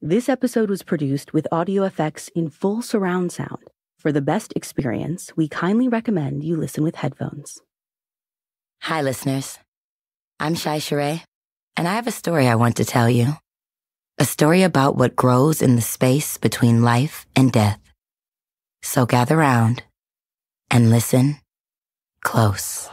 This episode was produced with audio effects in full surround sound. For the best experience, we kindly recommend you listen with headphones. Hi, listeners. I'm Shai Sheree, and I have a story I want to tell you. A story about what grows in the space between life and death. So gather round and listen close.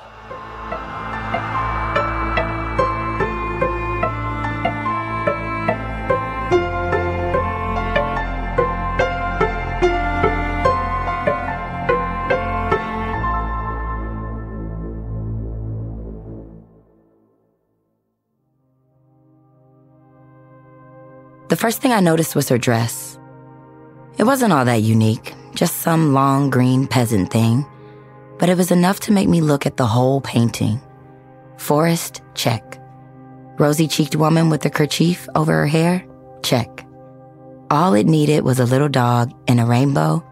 First thing I noticed was her dress. It wasn't all that unique, just some long green peasant thing, but it was enough to make me look at the whole painting. Forest, check. Rosy cheeked woman with a kerchief over her hair, check. All it needed was a little dog and a rainbow,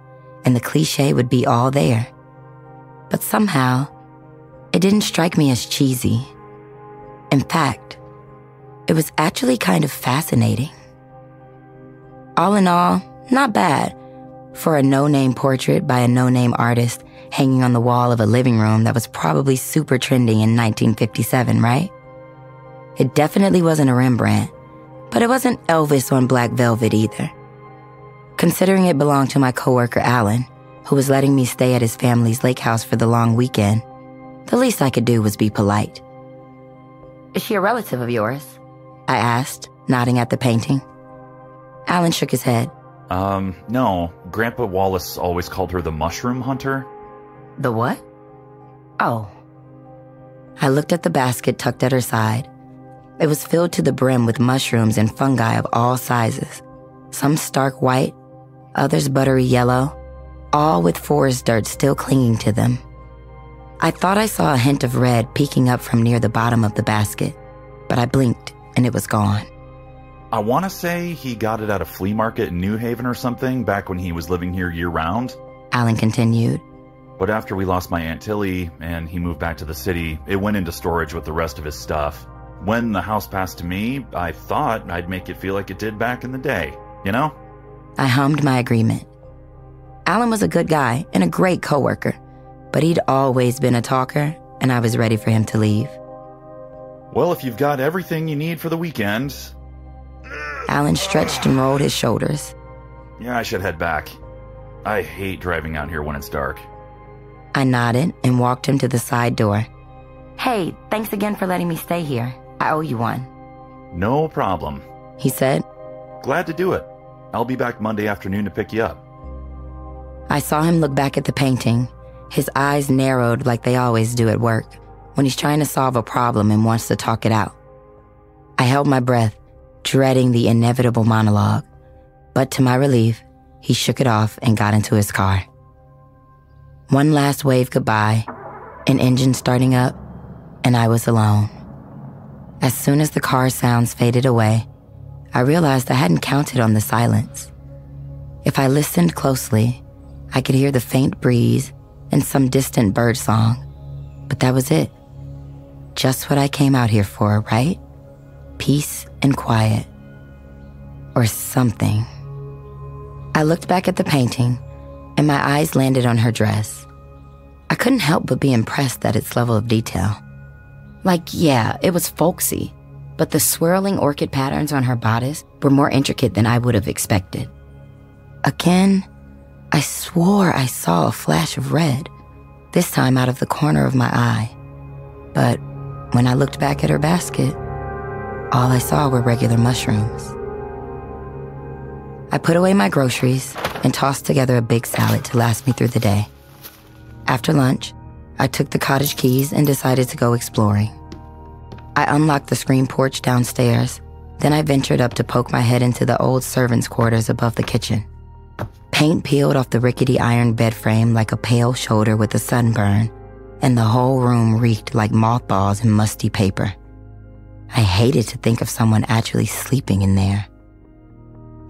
and the cliche would be all there. But somehow, it didn't strike me as cheesy. In fact, it was actually kind of fascinating. All in all, not bad for a no name portrait by a no name artist hanging on the wall of a living room that was probably super trendy in 1957, right? It definitely wasn't a Rembrandt, but it wasn't Elvis on black velvet either. Considering it belonged to my coworker Alan, who was letting me stay at his family's lake house for the long weekend, the least I could do was be polite. Is she a relative of yours? I asked, nodding at the painting. Alan shook his head. Um, no. Grandpa Wallace always called her the mushroom hunter. The what? Oh. I looked at the basket tucked at her side. It was filled to the brim with mushrooms and fungi of all sizes, some stark white, others buttery yellow, all with forest dirt still clinging to them. I thought I saw a hint of red peeking up from near the bottom of the basket, but I blinked and it was gone. I want to say he got it at a flea market in New Haven or something back when he was living here year round. Alan continued. But after we lost my Aunt Tilly and he moved back to the city, it went into storage with the rest of his stuff. When the house passed to me, I thought I'd make it feel like it did back in the day, you know? I hummed my agreement. Alan was a good guy and a great coworker, but he'd always been a talker, and I was ready for him to leave. Well, if you've got everything you need for the weekend, Alan stretched and rolled his shoulders. Yeah, I should head back. I hate driving out here when it's dark. I nodded and walked him to the side door. Hey, thanks again for letting me stay here. I owe you one. No problem, he said. Glad to do it. I'll be back Monday afternoon to pick you up. I saw him look back at the painting. His eyes narrowed like they always do at work when he's trying to solve a problem and wants to talk it out. I held my breath dreading the inevitable monologue. But to my relief, he shook it off and got into his car. One last wave goodbye, an engine starting up, and I was alone. As soon as the car sounds faded away, I realized I hadn't counted on the silence. If I listened closely, I could hear the faint breeze and some distant bird song. But that was it. Just what I came out here for, right? Peace and quiet. Or something. I looked back at the painting, and my eyes landed on her dress. I couldn't help but be impressed at its level of detail. Like, yeah, it was folksy, but the swirling orchid patterns on her bodice were more intricate than I would have expected. Again, I swore I saw a flash of red, this time out of the corner of my eye. But when I looked back at her basket, all I saw were regular mushrooms. I put away my groceries and tossed together a big salad to last me through the day. After lunch, I took the cottage keys and decided to go exploring. I unlocked the screen porch downstairs, then I ventured up to poke my head into the old servants' quarters above the kitchen. Paint peeled off the rickety iron bed frame like a pale shoulder with a sunburn, and the whole room reeked like mothballs and musty paper. I hated to think of someone actually sleeping in there.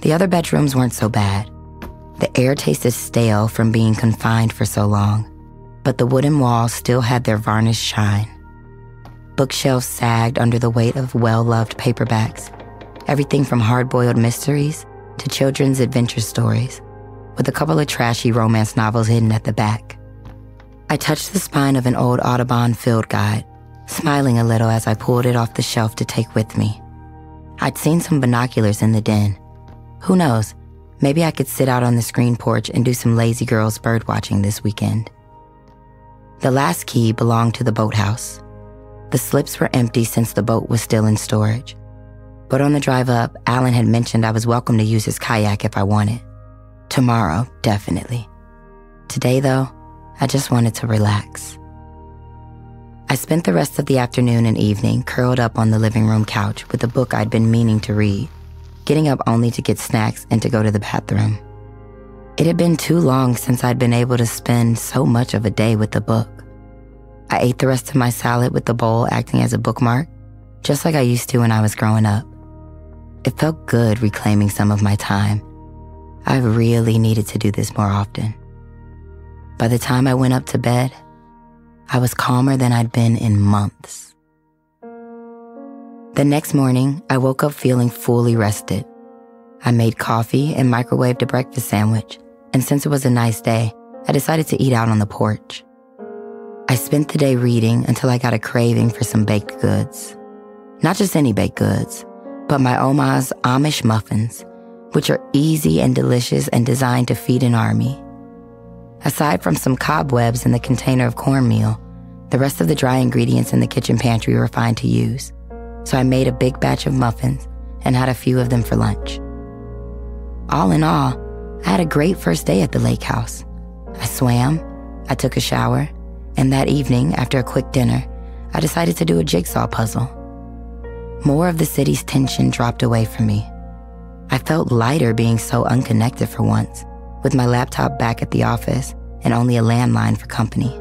The other bedrooms weren't so bad. The air tasted stale from being confined for so long, but the wooden walls still had their varnished shine. Bookshelves sagged under the weight of well loved paperbacks, everything from hard boiled mysteries to children's adventure stories, with a couple of trashy romance novels hidden at the back. I touched the spine of an old Audubon field guide, smiling a little as I pulled it off the shelf to take with me. I'd seen some binoculars in the den. Who knows, maybe I could sit out on the screen porch and do some lazy girls bird watching this weekend. The last key belonged to the boathouse. The slips were empty since the boat was still in storage. But on the drive up, Alan had mentioned I was welcome to use his kayak if I wanted. Tomorrow, definitely. Today, though, I just wanted to relax. I spent the rest of the afternoon and evening curled up on the living room couch with a book I'd been meaning to read, getting up only to get snacks and to go to the bathroom. It had been too long since I'd been able to spend so much of a day with the book. I ate the rest of my salad with the bowl acting as a bookmark, just like I used to when I was growing up. It felt good reclaiming some of my time. I really needed to do this more often. By the time I went up to bed, I was calmer than I'd been in months. The next morning, I woke up feeling fully rested. I made coffee and microwaved a breakfast sandwich, and since it was a nice day, I decided to eat out on the porch. I spent the day reading until I got a craving for some baked goods. Not just any baked goods, but my Oma's Amish muffins, which are easy and delicious and designed to feed an army. Aside from some cobwebs in the container of cornmeal, the rest of the dry ingredients in the kitchen pantry were fine to use. So I made a big batch of muffins and had a few of them for lunch. All in all, I had a great first day at the lake house. I swam, I took a shower, and that evening, after a quick dinner, I decided to do a jigsaw puzzle. More of the city's tension dropped away from me. I felt lighter being so unconnected for once with my laptop back at the office and only a landline for company.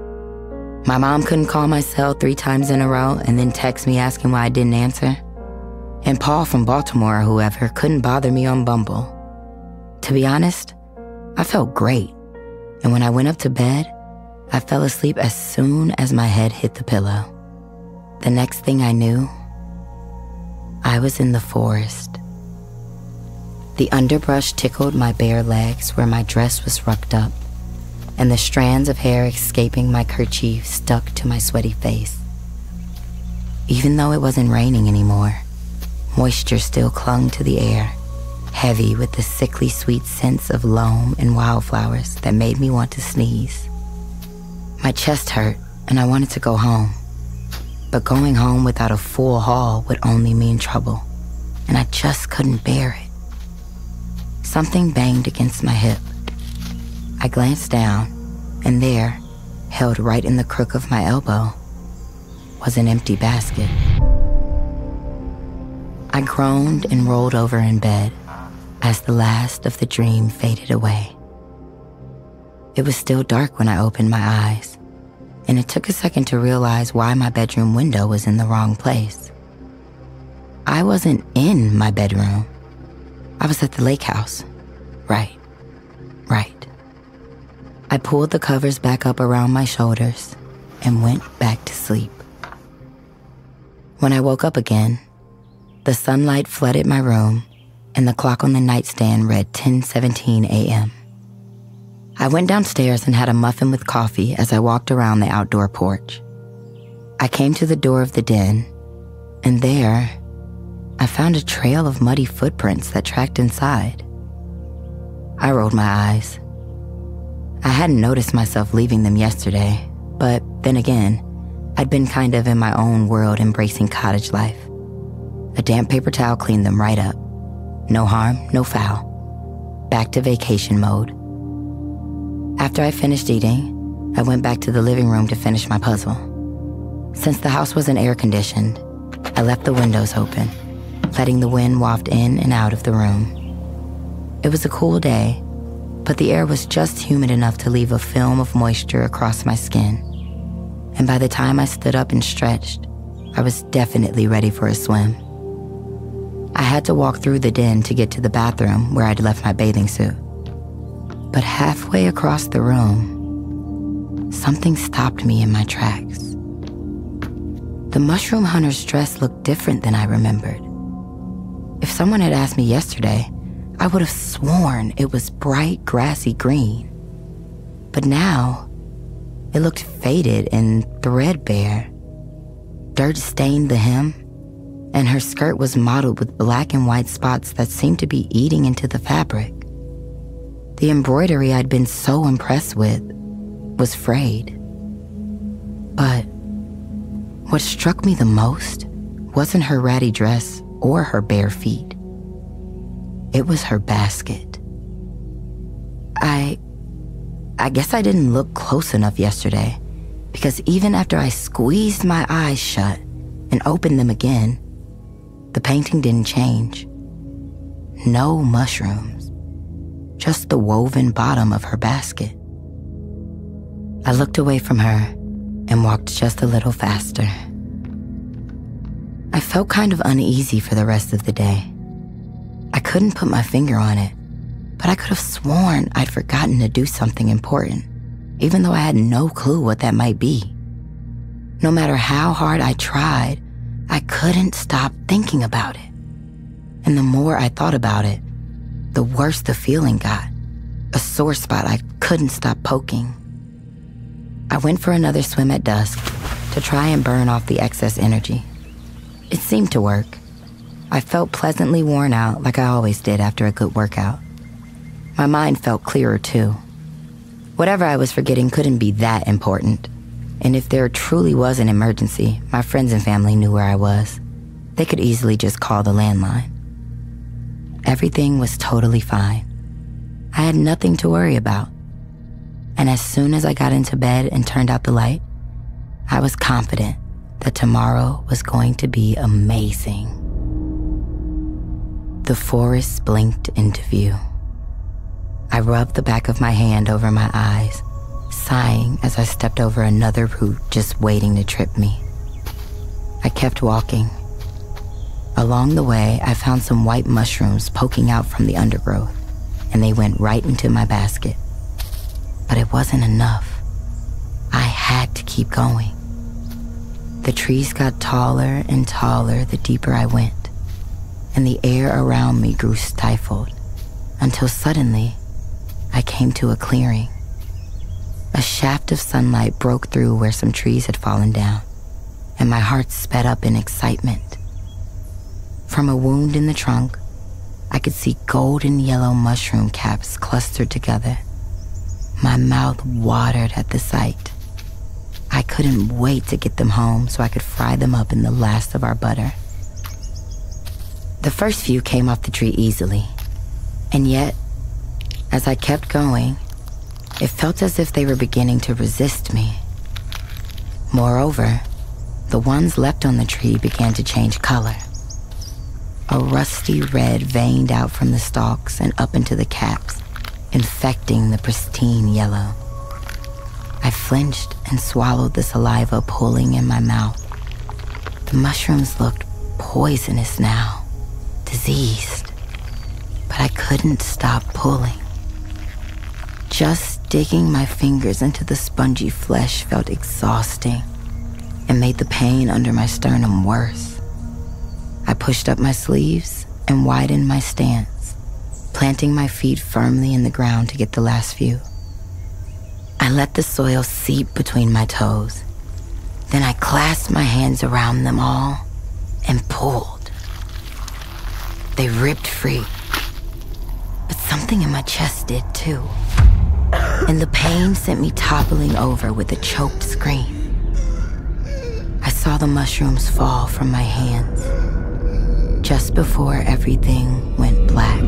My mom couldn't call my cell three times in a row and then text me asking why I didn't answer. And Paul from Baltimore or whoever couldn't bother me on Bumble. To be honest, I felt great. And when I went up to bed, I fell asleep as soon as my head hit the pillow. The next thing I knew, I was in the forest. The underbrush tickled my bare legs where my dress was rucked up, and the strands of hair escaping my kerchief stuck to my sweaty face. Even though it wasn't raining anymore, moisture still clung to the air, heavy with the sickly sweet scents of loam and wildflowers that made me want to sneeze. My chest hurt, and I wanted to go home. But going home without a full haul would only mean trouble, and I just couldn't bear it. Something banged against my hip. I glanced down, and there, held right in the crook of my elbow, was an empty basket. I groaned and rolled over in bed as the last of the dream faded away. It was still dark when I opened my eyes, and it took a second to realize why my bedroom window was in the wrong place. I wasn't in my bedroom. I was at the lake house. Right. Right. I pulled the covers back up around my shoulders and went back to sleep. When I woke up again, the sunlight flooded my room and the clock on the nightstand read 10:17 a.m. I went downstairs and had a muffin with coffee as I walked around the outdoor porch. I came to the door of the den, and there I found a trail of muddy footprints that tracked inside. I rolled my eyes. I hadn't noticed myself leaving them yesterday, but then again, I'd been kind of in my own world embracing cottage life. A damp paper towel cleaned them right up. No harm, no foul. Back to vacation mode. After I finished eating, I went back to the living room to finish my puzzle. Since the house wasn't air conditioned, I left the windows open letting the wind waft in and out of the room. It was a cool day, but the air was just humid enough to leave a film of moisture across my skin. And by the time I stood up and stretched, I was definitely ready for a swim. I had to walk through the den to get to the bathroom where I'd left my bathing suit. But halfway across the room, something stopped me in my tracks. The mushroom hunter's dress looked different than I remembered. If someone had asked me yesterday, I would have sworn it was bright grassy green. But now, it looked faded and threadbare. Dirt stained the hem, and her skirt was mottled with black and white spots that seemed to be eating into the fabric. The embroidery I'd been so impressed with was frayed. But what struck me the most wasn't her ratty dress or her bare feet. It was her basket. I. I guess I didn't look close enough yesterday because even after I squeezed my eyes shut and opened them again, the painting didn't change. No mushrooms, just the woven bottom of her basket. I looked away from her and walked just a little faster. I felt kind of uneasy for the rest of the day. I couldn't put my finger on it, but I could have sworn I'd forgotten to do something important, even though I had no clue what that might be. No matter how hard I tried, I couldn't stop thinking about it. And the more I thought about it, the worse the feeling got. A sore spot I couldn't stop poking. I went for another swim at dusk to try and burn off the excess energy. It seemed to work. I felt pleasantly worn out like I always did after a good workout. My mind felt clearer too. Whatever I was forgetting couldn't be that important. And if there truly was an emergency, my friends and family knew where I was. They could easily just call the landline. Everything was totally fine. I had nothing to worry about. And as soon as I got into bed and turned out the light, I was confident that tomorrow was going to be amazing. The forest blinked into view. I rubbed the back of my hand over my eyes, sighing as I stepped over another root just waiting to trip me. I kept walking. Along the way, I found some white mushrooms poking out from the undergrowth, and they went right into my basket. But it wasn't enough. I had to keep going. The trees got taller and taller the deeper I went, and the air around me grew stifled until suddenly I came to a clearing. A shaft of sunlight broke through where some trees had fallen down, and my heart sped up in excitement. From a wound in the trunk, I could see golden yellow mushroom caps clustered together. My mouth watered at the sight. I couldn't wait to get them home so I could fry them up in the last of our butter. The first few came off the tree easily, and yet, as I kept going, it felt as if they were beginning to resist me. Moreover, the ones left on the tree began to change color. A rusty red veined out from the stalks and up into the caps, infecting the pristine yellow. I flinched and swallowed the saliva pooling in my mouth. The mushrooms looked poisonous now, diseased, but I couldn't stop pulling. Just digging my fingers into the spongy flesh felt exhausting and made the pain under my sternum worse. I pushed up my sleeves and widened my stance, planting my feet firmly in the ground to get the last few. I let the soil seep between my toes. Then I clasped my hands around them all and pulled. They ripped free. But something in my chest did too. And the pain sent me toppling over with a choked scream. I saw the mushrooms fall from my hands just before everything went black.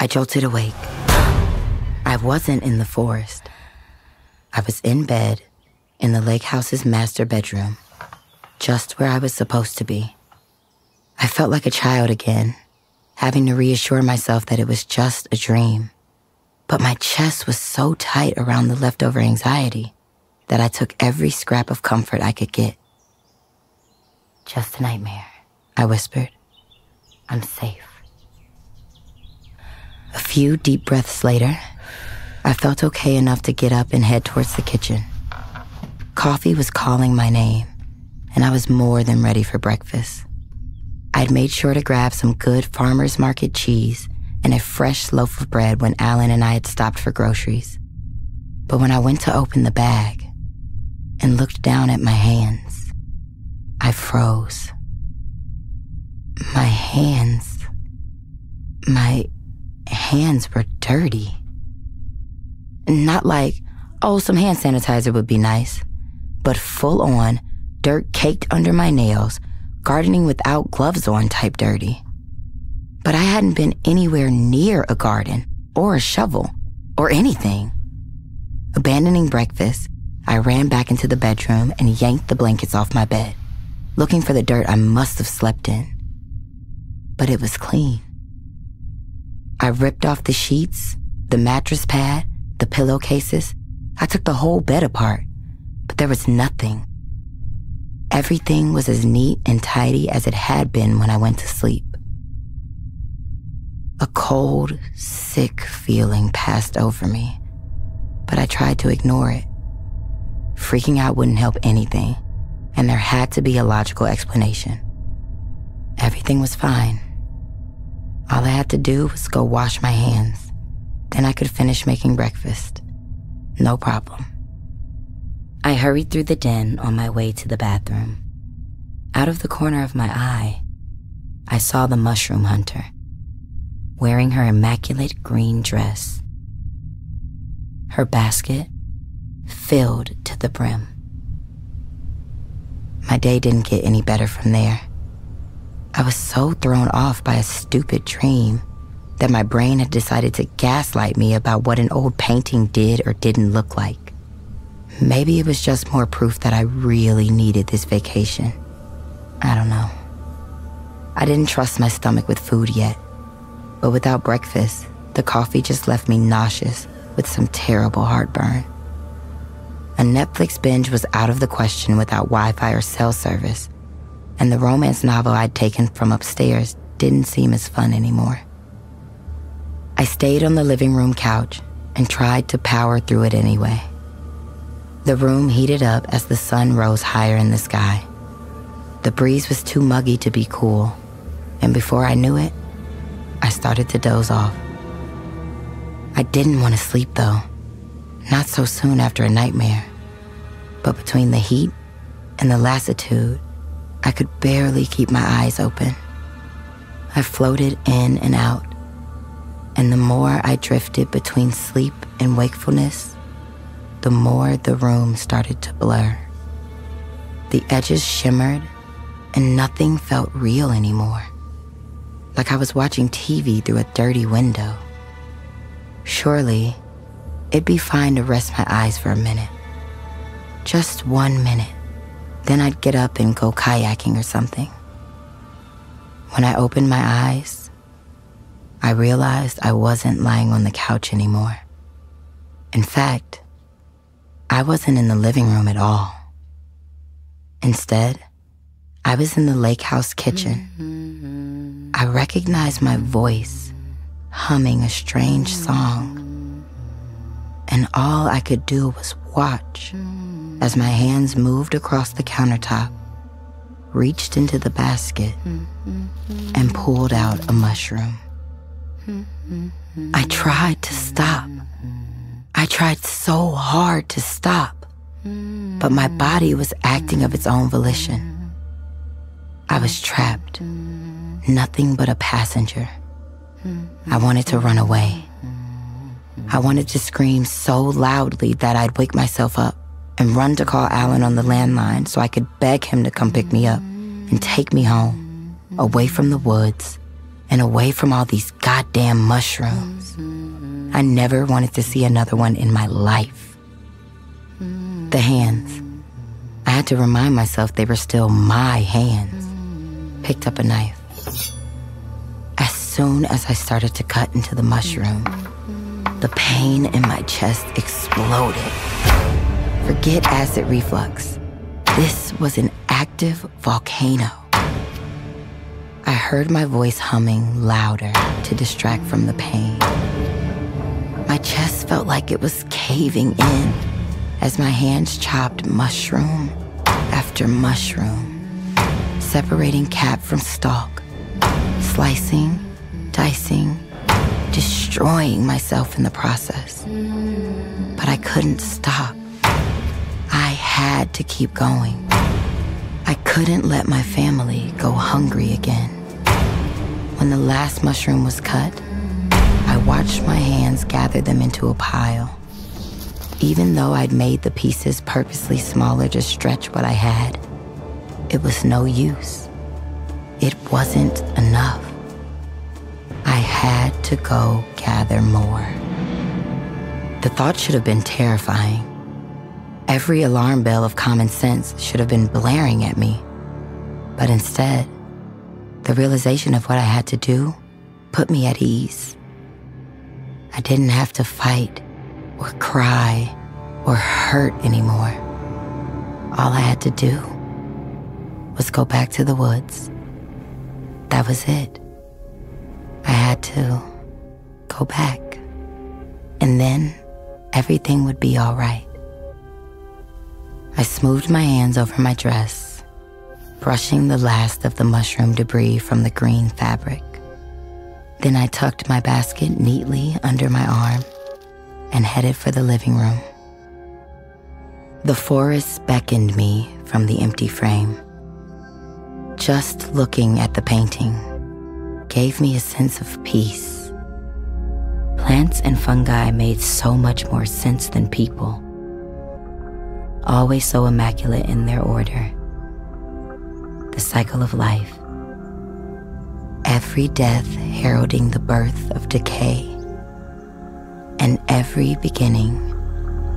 I jolted awake. I wasn't in the forest. I was in bed in the lake house's master bedroom, just where I was supposed to be. I felt like a child again, having to reassure myself that it was just a dream. But my chest was so tight around the leftover anxiety that I took every scrap of comfort I could get. Just a nightmare, I whispered. I'm safe. A few deep breaths later, I felt okay enough to get up and head towards the kitchen. Coffee was calling my name, and I was more than ready for breakfast. I'd made sure to grab some good farmer's market cheese and a fresh loaf of bread when Alan and I had stopped for groceries. But when I went to open the bag and looked down at my hands, I froze. My hands, my hands were dirty. Not like, oh, some hand sanitizer would be nice, but full on, dirt caked under my nails, gardening without gloves on type dirty. But I hadn't been anywhere near a garden or a shovel or anything. Abandoning breakfast, I ran back into the bedroom and yanked the blankets off my bed, looking for the dirt I must have slept in. But it was clean. I ripped off the sheets, the mattress pad, the pillowcases. I took the whole bed apart, but there was nothing. Everything was as neat and tidy as it had been when I went to sleep. A cold, sick feeling passed over me, but I tried to ignore it. Freaking out wouldn't help anything, and there had to be a logical explanation. Everything was fine. All I had to do was go wash my hands. Then I could finish making breakfast. No problem. I hurried through the den on my way to the bathroom. Out of the corner of my eye, I saw the mushroom hunter wearing her immaculate green dress. Her basket filled to the brim. My day didn't get any better from there. I was so thrown off by a stupid dream that my brain had decided to gaslight me about what an old painting did or didn't look like. Maybe it was just more proof that I really needed this vacation. I don't know. I didn't trust my stomach with food yet. But without breakfast, the coffee just left me nauseous with some terrible heartburn. A Netflix binge was out of the question without Wi Fi or cell service, and the romance novel I'd taken from upstairs didn't seem as fun anymore. I stayed on the living room couch and tried to power through it anyway. The room heated up as the sun rose higher in the sky. The breeze was too muggy to be cool, and before I knew it, I started to doze off. I didn't want to sleep though, not so soon after a nightmare. But between the heat and the lassitude, I could barely keep my eyes open. I floated in and out, and the more I drifted between sleep and wakefulness, the more the room started to blur. The edges shimmered, and nothing felt real anymore like I was watching TV through a dirty window. Surely, it'd be fine to rest my eyes for a minute. Just one minute. Then I'd get up and go kayaking or something. When I opened my eyes, I realized I wasn't lying on the couch anymore. In fact, I wasn't in the living room at all. Instead, I was in the lake house kitchen. I recognized my voice humming a strange song. And all I could do was watch as my hands moved across the countertop, reached into the basket, and pulled out a mushroom. I tried to stop. I tried so hard to stop, but my body was acting of its own volition. I was trapped, nothing but a passenger. I wanted to run away. I wanted to scream so loudly that I'd wake myself up and run to call Alan on the landline so I could beg him to come pick me up and take me home, away from the woods and away from all these goddamn mushrooms. I never wanted to see another one in my life. The hands. I had to remind myself they were still my hands picked up a knife. As soon as I started to cut into the mushroom, the pain in my chest exploded. Forget acid reflux. This was an active volcano. I heard my voice humming louder to distract from the pain. My chest felt like it was caving in as my hands chopped mushroom after mushroom separating cap from stalk slicing, dicing, destroying myself in the process. But I couldn't stop. I had to keep going. I couldn't let my family go hungry again. When the last mushroom was cut, watched my hands gather them into a pile. Even though I'd made the pieces purposely smaller to stretch what I had, it was no use. It wasn't enough. I had to go gather more. The thought should have been terrifying. Every alarm bell of common sense should have been blaring at me. But instead, the realization of what I had to do put me at ease. I didn't have to fight or cry or hurt anymore. All I had to do was go back to the woods. That was it. I had to go back. And then everything would be all right. I smoothed my hands over my dress, brushing the last of the mushroom debris from the green fabric. Then I tucked my basket neatly under my arm and headed for the living room. The forest beckoned me from the empty frame. Just looking at the painting gave me a sense of peace. Plants and fungi made so much more sense than people always so immaculate in their order. The cycle of life. Every death heralding the birth of decay, and every beginning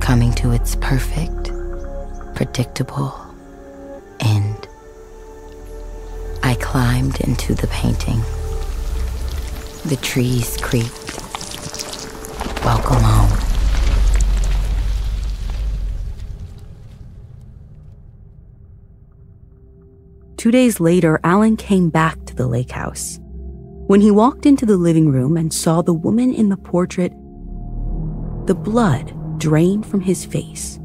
coming to its perfect, predictable end. I climbed into the painting. The trees creaked. Welcome home. Two days later, Alan came back the lake house. When he walked into the living room and saw the woman in the portrait, the blood drained from his face.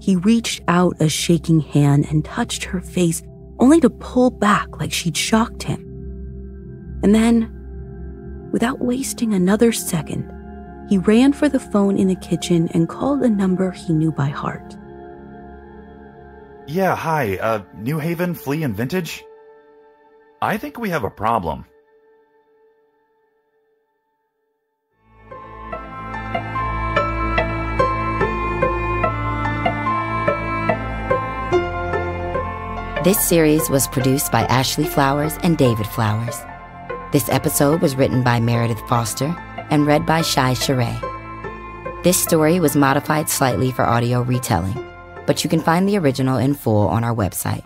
He reached out a shaking hand and touched her face, only to pull back like she'd shocked him. And then, without wasting another second, he ran for the phone in the kitchen and called a number he knew by heart. Yeah, hi, uh, New Haven Flea and Vintage? I think we have a problem. This series was produced by Ashley Flowers and David Flowers. This episode was written by Meredith Foster and read by Shai Sheree. This story was modified slightly for audio retelling but you can find the original in full on our website.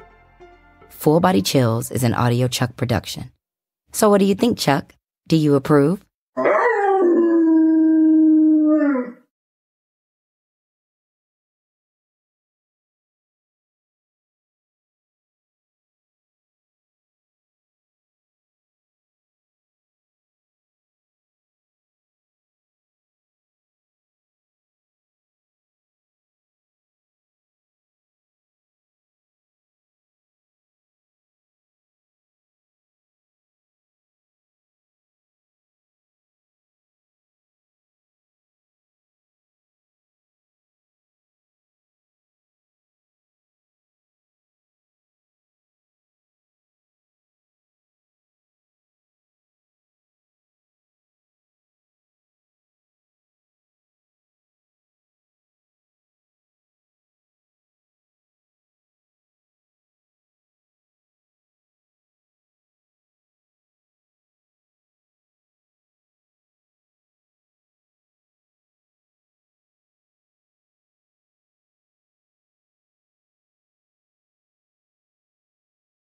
Full Body Chills is an audiochuck production. So what do you think, Chuck? Do you approve?